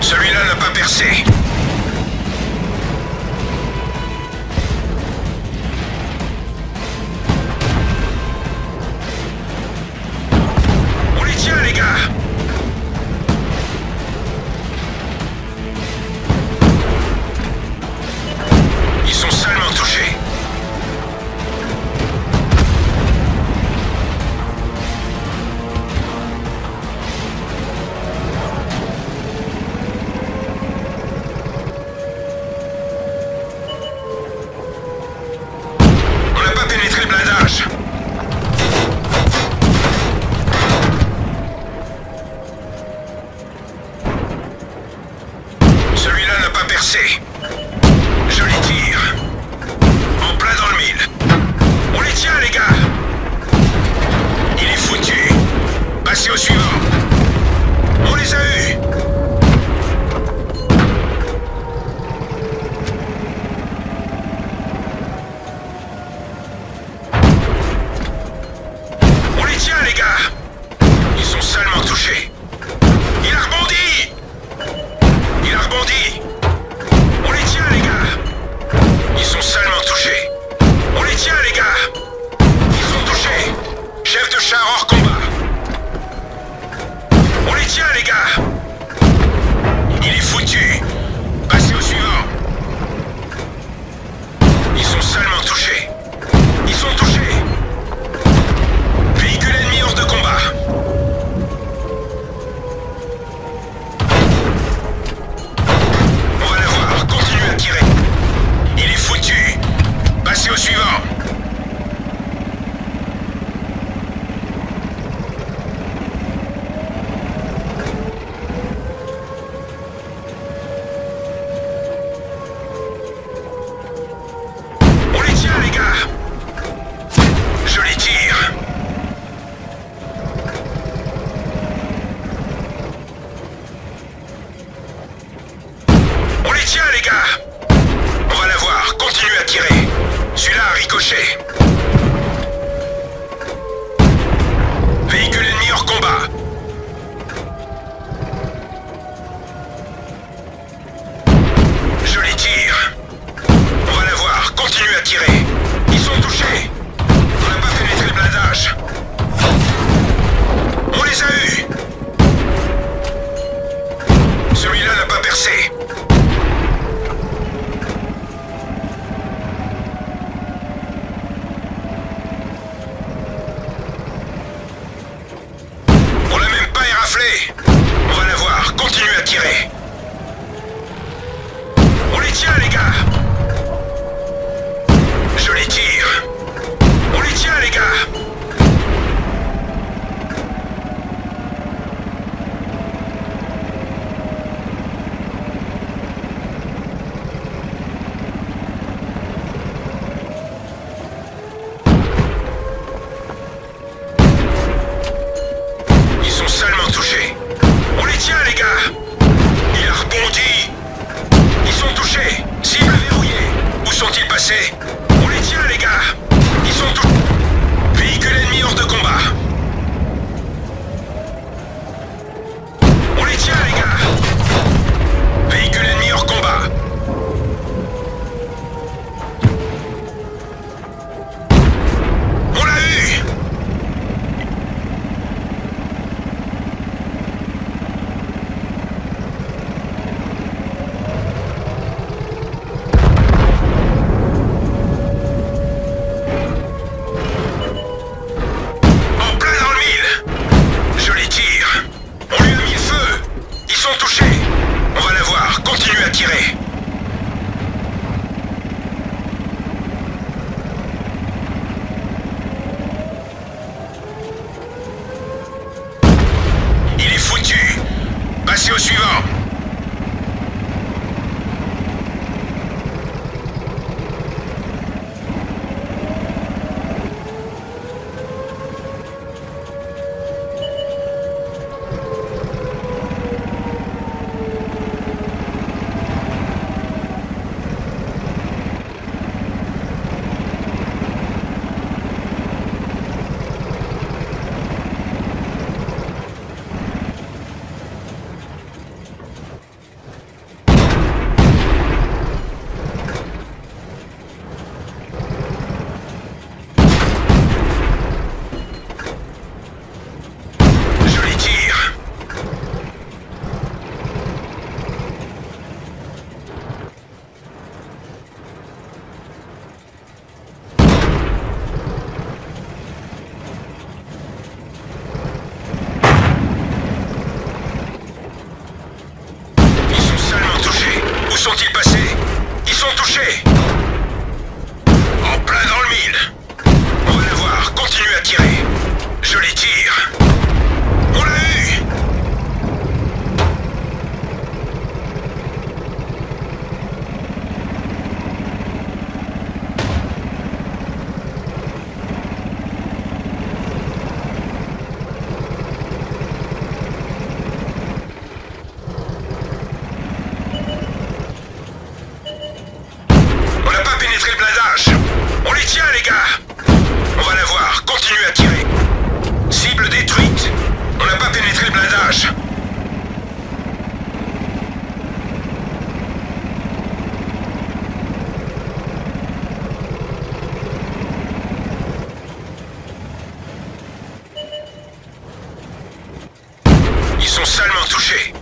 Celui-là n'a pas percé. Sont salement touchés.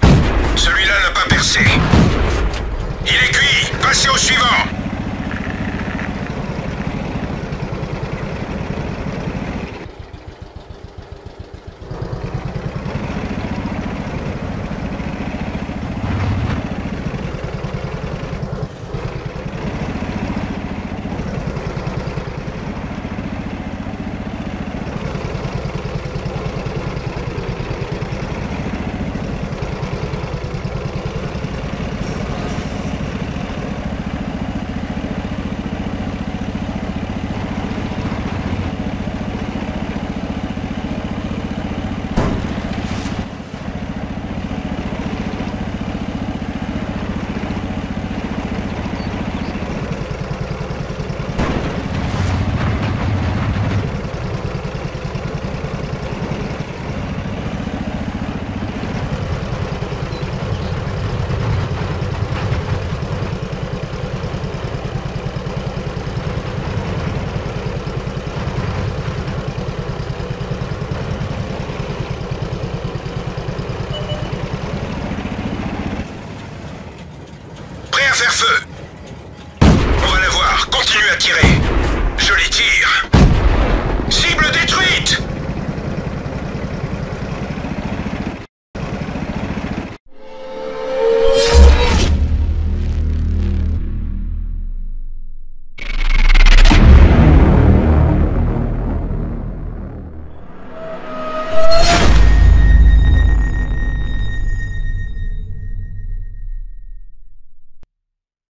Celui-là n'a pas percé. Il est cuit Passez au suivant